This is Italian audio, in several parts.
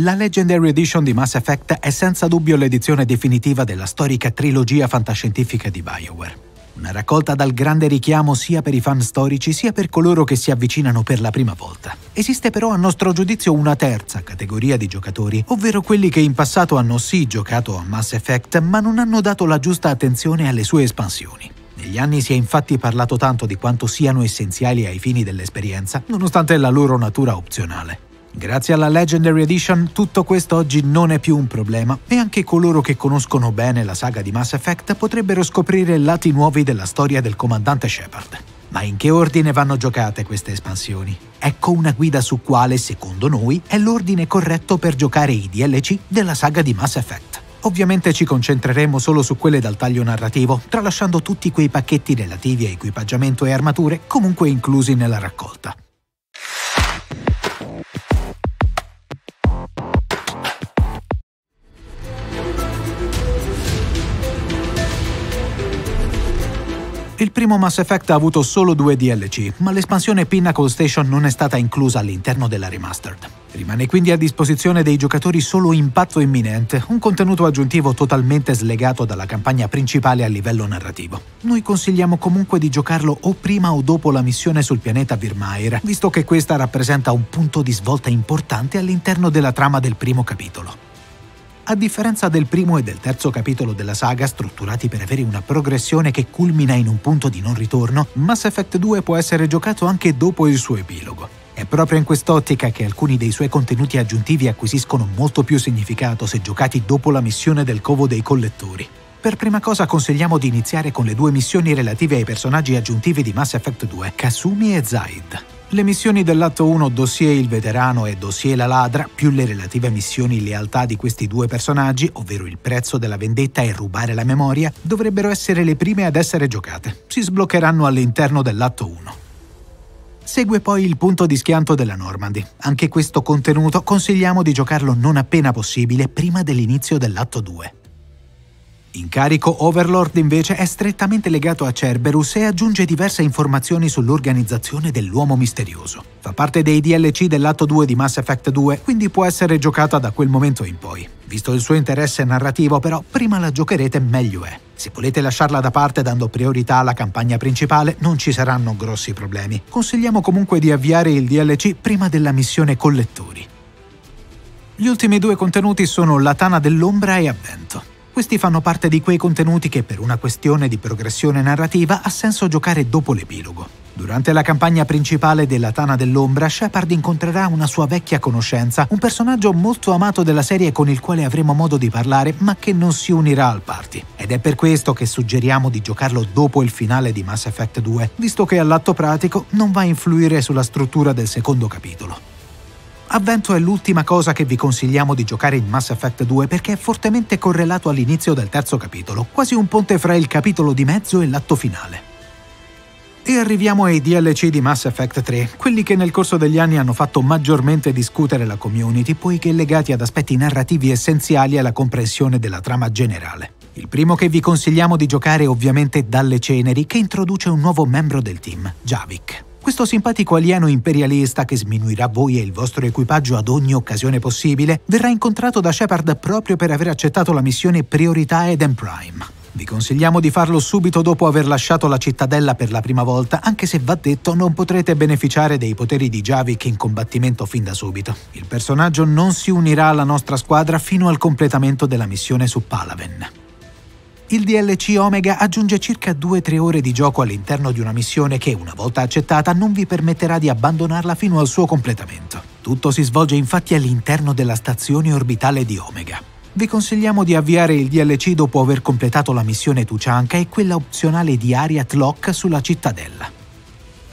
La Legendary Edition di Mass Effect è senza dubbio l'edizione definitiva della storica trilogia fantascientifica di BioWare. Una raccolta dal grande richiamo sia per i fan storici sia per coloro che si avvicinano per la prima volta. Esiste però a nostro giudizio una terza categoria di giocatori, ovvero quelli che in passato hanno sì giocato a Mass Effect ma non hanno dato la giusta attenzione alle sue espansioni. Negli anni si è infatti parlato tanto di quanto siano essenziali ai fini dell'esperienza, nonostante la loro natura opzionale. Grazie alla Legendary Edition tutto questo oggi non è più un problema e anche coloro che conoscono bene la saga di Mass Effect potrebbero scoprire lati nuovi della storia del comandante Shepard. Ma in che ordine vanno giocate queste espansioni? Ecco una guida su quale, secondo noi, è l'ordine corretto per giocare i DLC della saga di Mass Effect. Ovviamente ci concentreremo solo su quelle dal taglio narrativo, tralasciando tutti quei pacchetti relativi a equipaggiamento e armature comunque inclusi nella raccolta. Il primo Mass Effect ha avuto solo due DLC, ma l'espansione Pinnacle Station non è stata inclusa all'interno della remastered. Rimane quindi a disposizione dei giocatori solo Impatto Imminente, un contenuto aggiuntivo totalmente slegato dalla campagna principale a livello narrativo. Noi consigliamo comunque di giocarlo o prima o dopo la missione sul pianeta Virmair, visto che questa rappresenta un punto di svolta importante all'interno della trama del primo capitolo. A differenza del primo e del terzo capitolo della saga, strutturati per avere una progressione che culmina in un punto di non ritorno, Mass Effect 2 può essere giocato anche dopo il suo epilogo. È proprio in quest'ottica che alcuni dei suoi contenuti aggiuntivi acquisiscono molto più significato se giocati dopo la missione del Covo dei Collettori. Per prima cosa consigliamo di iniziare con le due missioni relative ai personaggi aggiuntivi di Mass Effect 2, Kasumi e Zaid. Le missioni dell'atto 1 dossier il veterano e dossier la ladra, più le relative missioni lealtà di questi due personaggi, ovvero il prezzo della vendetta e rubare la memoria, dovrebbero essere le prime ad essere giocate. Si sbloccheranno all'interno dell'atto 1. Segue poi il punto di schianto della Normandy. Anche questo contenuto consigliamo di giocarlo non appena possibile prima dell'inizio dell'atto 2. Incarico Overlord invece è strettamente legato a Cerberus e aggiunge diverse informazioni sull'organizzazione dell'uomo misterioso. Fa parte dei DLC dell'atto 2 di Mass Effect 2, quindi può essere giocata da quel momento in poi. Visto il suo interesse narrativo, però, prima la giocherete meglio è. Se volete lasciarla da parte dando priorità alla campagna principale, non ci saranno grossi problemi. Consigliamo comunque di avviare il DLC prima della missione collettori. Gli ultimi due contenuti sono La Tana dell'Ombra e Avvento. Questi fanno parte di quei contenuti che per una questione di progressione narrativa ha senso giocare dopo l'epilogo. Durante la campagna principale della Tana dell'Ombra, Shepard incontrerà una sua vecchia conoscenza, un personaggio molto amato della serie con il quale avremo modo di parlare, ma che non si unirà al party. Ed è per questo che suggeriamo di giocarlo dopo il finale di Mass Effect 2, visto che all'atto pratico non va a influire sulla struttura del secondo capitolo. Avvento è l'ultima cosa che vi consigliamo di giocare in Mass Effect 2 perché è fortemente correlato all'inizio del terzo capitolo, quasi un ponte fra il capitolo di mezzo e l'atto finale. E arriviamo ai DLC di Mass Effect 3, quelli che nel corso degli anni hanno fatto maggiormente discutere la community, poiché legati ad aspetti narrativi essenziali alla comprensione della trama generale. Il primo che vi consigliamo di giocare è ovviamente Dalle Ceneri, che introduce un nuovo membro del team, Javik. Questo simpatico alieno imperialista che sminuirà voi e il vostro equipaggio ad ogni occasione possibile verrà incontrato da Shepard proprio per aver accettato la missione Priorità Eden Prime. Vi consigliamo di farlo subito dopo aver lasciato la cittadella per la prima volta, anche se va detto non potrete beneficiare dei poteri di Javik in combattimento fin da subito. Il personaggio non si unirà alla nostra squadra fino al completamento della missione su Palaven. Il DLC Omega aggiunge circa 2-3 ore di gioco all'interno di una missione che, una volta accettata, non vi permetterà di abbandonarla fino al suo completamento. Tutto si svolge infatti all'interno della stazione orbitale di Omega. Vi consigliamo di avviare il DLC dopo aver completato la missione Tuchanka e quella opzionale di Ariat Lock sulla cittadella.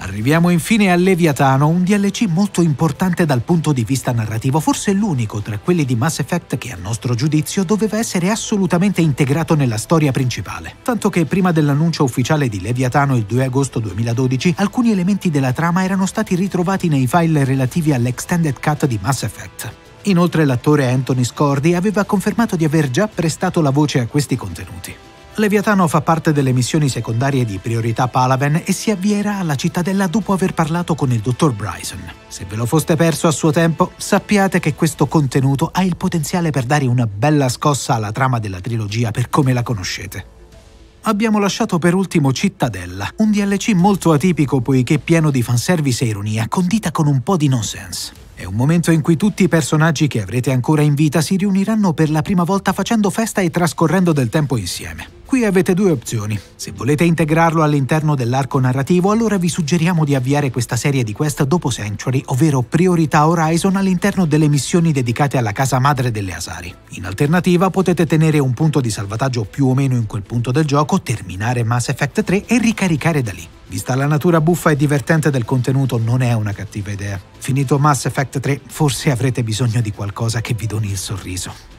Arriviamo infine a Leviatano, un DLC molto importante dal punto di vista narrativo, forse l'unico tra quelli di Mass Effect che a nostro giudizio doveva essere assolutamente integrato nella storia principale. Tanto che prima dell'annuncio ufficiale di Leviatano il 2 agosto 2012, alcuni elementi della trama erano stati ritrovati nei file relativi all'Extended Cut di Mass Effect. Inoltre l'attore Anthony Scordi aveva confermato di aver già prestato la voce a questi contenuti. Leviatano fa parte delle missioni secondarie di priorità Palaven e si avvierà alla cittadella dopo aver parlato con il dottor Bryson. Se ve lo foste perso a suo tempo, sappiate che questo contenuto ha il potenziale per dare una bella scossa alla trama della trilogia per come la conoscete. Abbiamo lasciato per ultimo Cittadella, un DLC molto atipico poiché pieno di fanservice e ironia, condita con un po' di nonsense. È un momento in cui tutti i personaggi che avrete ancora in vita si riuniranno per la prima volta facendo festa e trascorrendo del tempo insieme. Qui avete due opzioni. Se volete integrarlo all'interno dell'arco narrativo, allora vi suggeriamo di avviare questa serie di quest dopo Sanctuary, ovvero Priorità Horizon all'interno delle missioni dedicate alla casa madre delle Asari. In alternativa potete tenere un punto di salvataggio più o meno in quel punto del gioco, terminare Mass Effect 3 e ricaricare da lì. Vista la natura buffa e divertente del contenuto, non è una cattiva idea. Finito Mass Effect 3, forse avrete bisogno di qualcosa che vi doni il sorriso.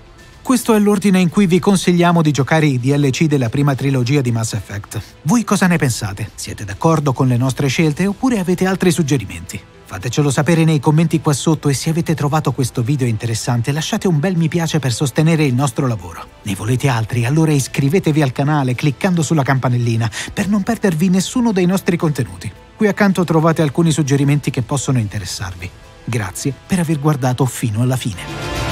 Questo è l'ordine in cui vi consigliamo di giocare i DLC della prima trilogia di Mass Effect. Voi cosa ne pensate? Siete d'accordo con le nostre scelte oppure avete altri suggerimenti? Fatecelo sapere nei commenti qua sotto e se avete trovato questo video interessante lasciate un bel mi piace per sostenere il nostro lavoro. Ne volete altri? Allora iscrivetevi al canale cliccando sulla campanellina per non perdervi nessuno dei nostri contenuti. Qui accanto trovate alcuni suggerimenti che possono interessarvi. Grazie per aver guardato fino alla fine.